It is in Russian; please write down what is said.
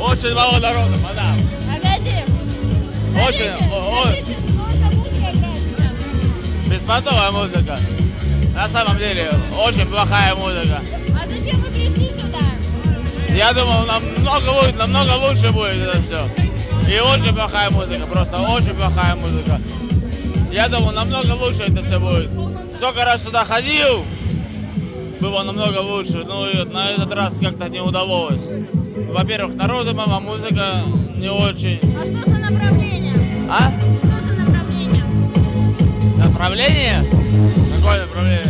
Очень мало народу, мадам. Погоди. Очень, Смотрите, о- о- смотрите, сколько музыка играет сейчас. Беспонтовая музыка. На самом деле, очень плохая музыка. А зачем вы пришли сюда? Я думал, намного будет, намного лучше будет это все. И очень плохая музыка, просто очень плохая музыка. Я думал, намного лучше это все будет. Сколько раз сюда ходил, было намного лучше. Ну и на этот раз как-то не удалось. Во-первых, народу мало, музыка не очень. А что за направление? А? Что за направление? Направление? Какое направление